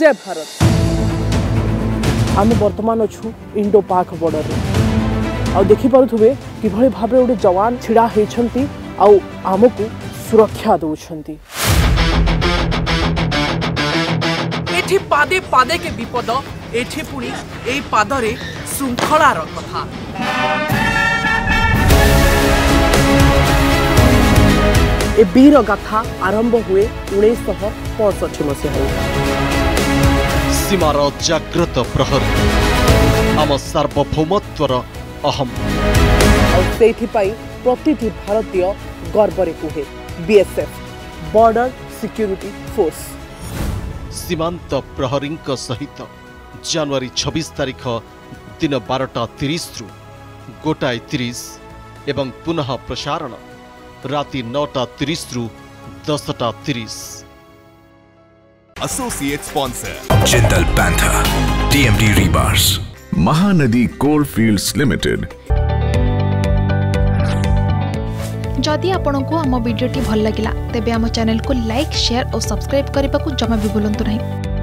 জয় ভারত আমি বর্তমান অছু ইন্ডো পাক বর্ডরে আখিপারে কিভাবে ভাবে গোটে জওয়ান ছিড়া হয়েছেন আমকু সুরক্ষা দৌঁছেন এটি পাদে পাদে কে বিপদ এটি পুনি এই পাদরে শৃঙ্খলার কথা এ বীর গাথা আরম্ভ হুয়ে उन्नीस शह पचषठी ସୀମାର ଜାଗ୍ରତ ପ୍ରହରୀ ଆମ ସାର୍ବଭୌମତ୍ୱର ଅହମ୍ ଆଉ ସେଇଥିପାଇଁ ପ୍ରତିଟି ଭାରତୀୟ ଗର୍ବରେ କୁହେ ବିଏସ୍ଏଫ୍ ବର୍ଡର ସିକ୍ୟୁରିଟି ଫୋର୍ସ ସୀମାନ୍ତ ପ୍ରହରୀଙ୍କ ସହିତ ଜାନୁଆରୀ ଛବିଶ ତାରିଖ ଦିନ ବାରଟା ତିରିଶରୁ ଗୋଟାଏ ତିରିଶ ଏବଂ ପୁନଃ ପ୍ରସାରଣ ରାତି ନଅଟା ତିରିଶରୁ ଦଶଟା ତିରିଶ associate sponsor Jindal Panther TMD Rebars Mahanadi Coalfields Limited जदि आपण को आम भिडी भल लगा तेब आम चेल को लाइक सेयार और सब्सक्राइब करने को जमा भी बुलां नहीं